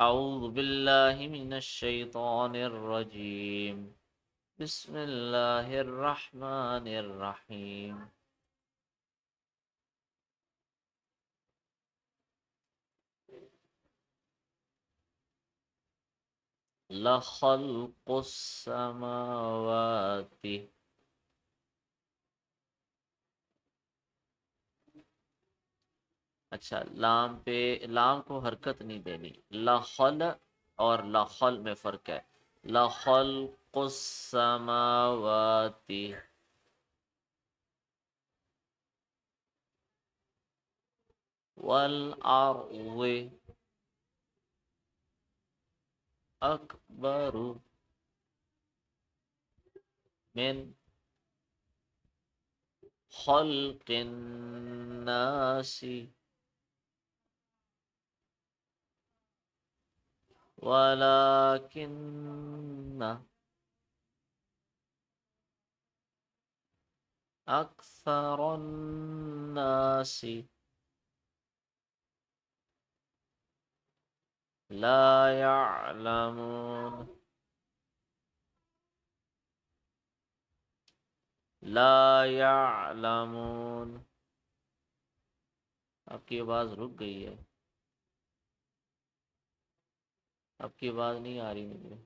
أعوذ بالله من الشيطان الرجيم. بسم الله الرحمن الرحيم. لخلق السماوات اچھا لام پہ، لام کو حرکت نہیں دینی۔ لخل اور لخل میں فرق ہے۔ لا خلق السماواتی والارض اکبر۔ من خلق الناسی ولكن أكثر الناس لا يعلمون لا يعلمون आपकी आवाज़ रुक गई है آپ کی آواز نہیں آ رہی مجھے۔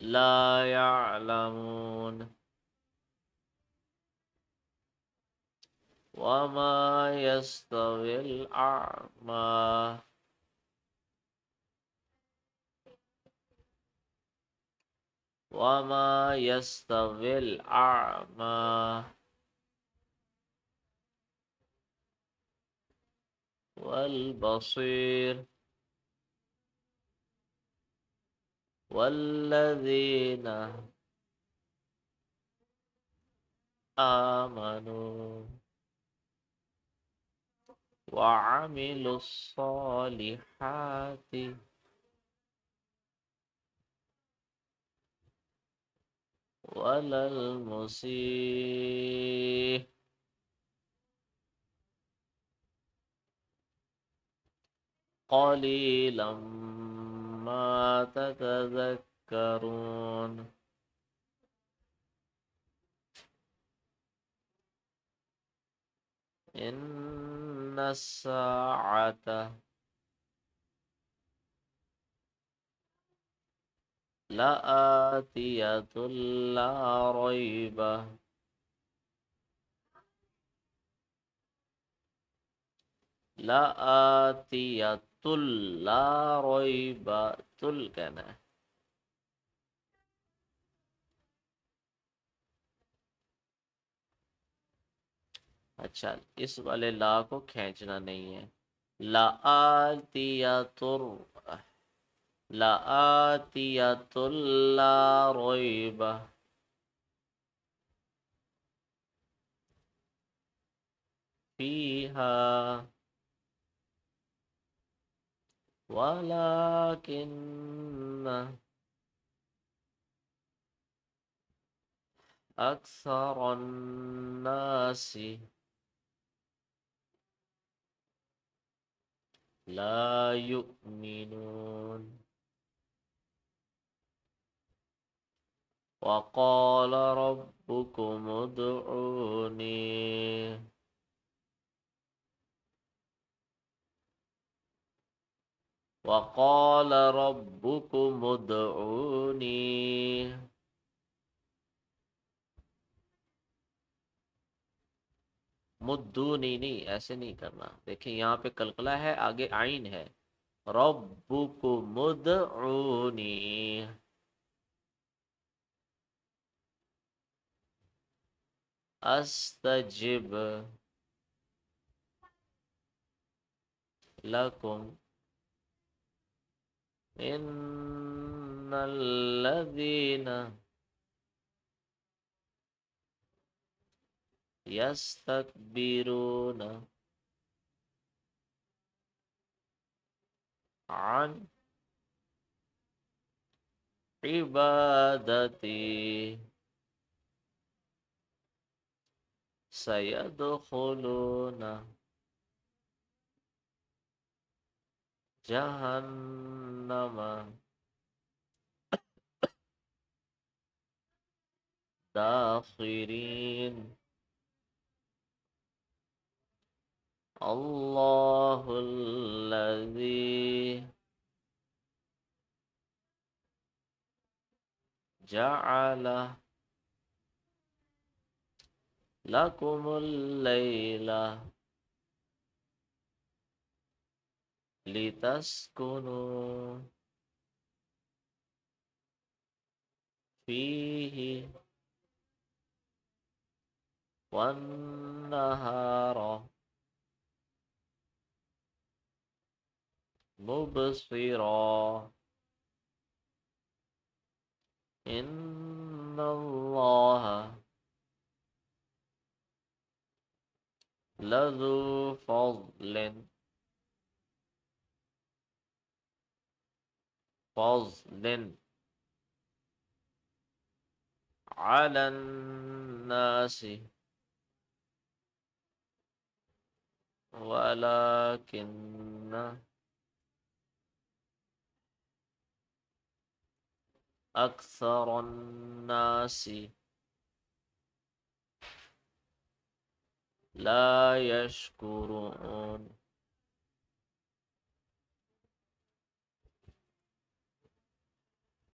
لا يعلمون وما يستوي الأعمى وما يستوي الأعمى والبصير والذين آمنوا وعملوا الصالحات ولا المسيح قليلا ما تتذكرون. إن الساعة لآتية لا ريب. لآتية تل تل کہنا ہے اچھا اس والے لا کو کھینچنا نہیں ہے۔ لا آتیا تر لا آتیا تلا رویب فیہا۔ ولكن أكثر الناس لا يؤمنون. وقال ربكم ادعوني. وقال ربكم ادعوني. مدونی نہیں، ایسے نہیں کرنا۔ دیکھیں یہاں پہ کلکلہ ہے، آگے آئین ہے۔ ربکم ادعونی۔ استجب لکم إن الذين يستكبرون عن عبادتي سيدخلون جهنم. داخرين. الله الذي جعل لكم الليل لتسكنوا فيه والنهار مبصرا. إن الله لذو فضل. فضل على الناس. ولكن أكثر الناس لا يشكرون.